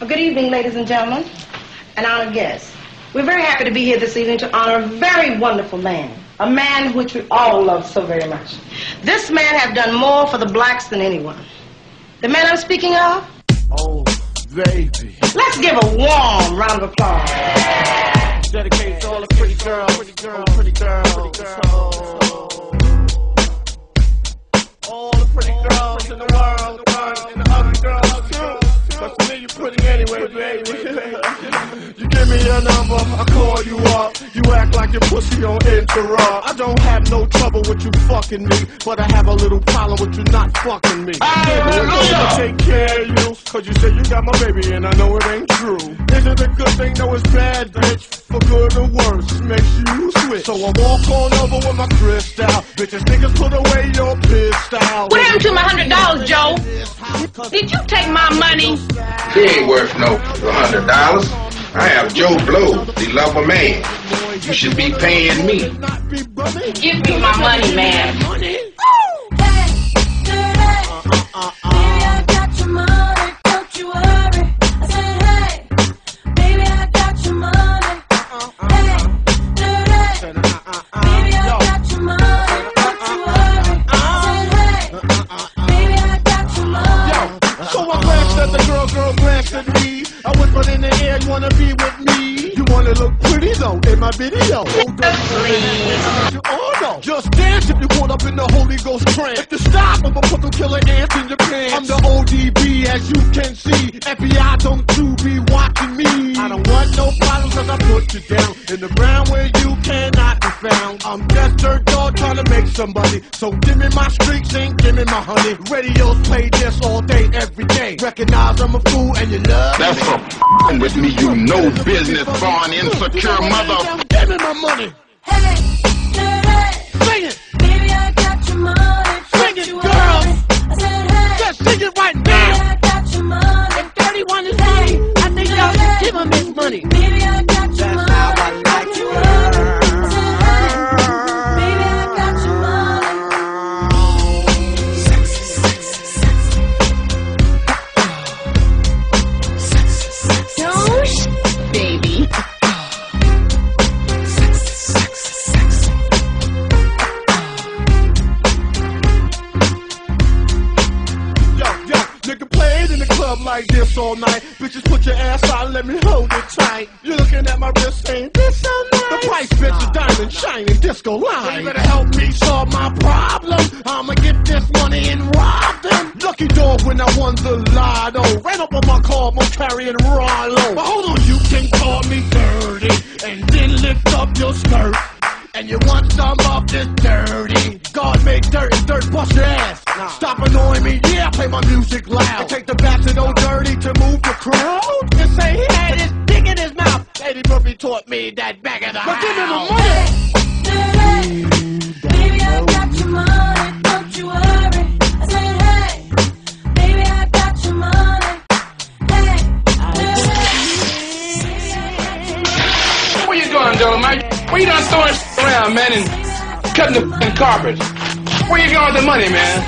Well, good evening, ladies and gentlemen, and honored guests. We're very happy to be here this evening to honor a very wonderful man, a man which we all love so very much. This man has done more for the blacks than anyone. The man I'm speaking of? Oh, baby. Let's give a warm round of applause. Dedicated to all the pretty girls, pretty girls, pretty girls, pretty girls. All the pretty girls in the world, pretty anyway, baby. you give me your number, I call you up. You act like your pussy on interrupt. I don't have no trouble with you fucking me, but I have a little problem with you not fucking me. Hallelujah. Take care of you, cause you say you got my baby and I know it ain't true. Is it a good thing? No, it's bad, bitch. For good or worse, it makes you switch. So I walk on over with my crystal. Bitches, niggas, put away your pistol. What happened to my hundred dollars, Joe? Did you take my money? He ain't worth no hundred dollars. I have Joe Blow, the lover man. You should be paying me. Give me my money, man. So girl, glanced at me. I whispered in the air, you wanna be with me? You wanna look pretty though in my video. Oh no, just dance if you caught up in the Holy Ghost trance. If you stop, I'ma put the killer ants in your pants. I'm the ODB, as you can see. FBI, don't you be watching me. I don't want no problems cause I put you down in the ground where you cannot be found. I'm just trying to make somebody. So give me my streaks and give me my honey. Radios play this all day, every day. Recognize I'm a fool and you love That's me. for f***ing with me, you no business born insecure mother. Give me my money. Sing it. Club like this all night. Bitches put your ass out, let me hold it tight. You're looking at my wrist saying, this so nice. The price, bitch, is diamond shining disco line. you better help me solve my problem. I'ma get this money and rob them. Lucky dog when I won the lotto. Ran up on my car, I'm carrying Rollo. But hold on, you can call me dirty. And then lift up your skirt. And you want some of this dirty. God make dirt and dirt bust your ass Stop annoying me, yeah, play my music loud. And take the bastard old dirty to move the crowd. And say he had his dick in his mouth. Eddie Murphy taught me that back of the But give me my money. Baby, Where you done throwing around, man, and cutting the f***ing carpet? Where you going with the money, man?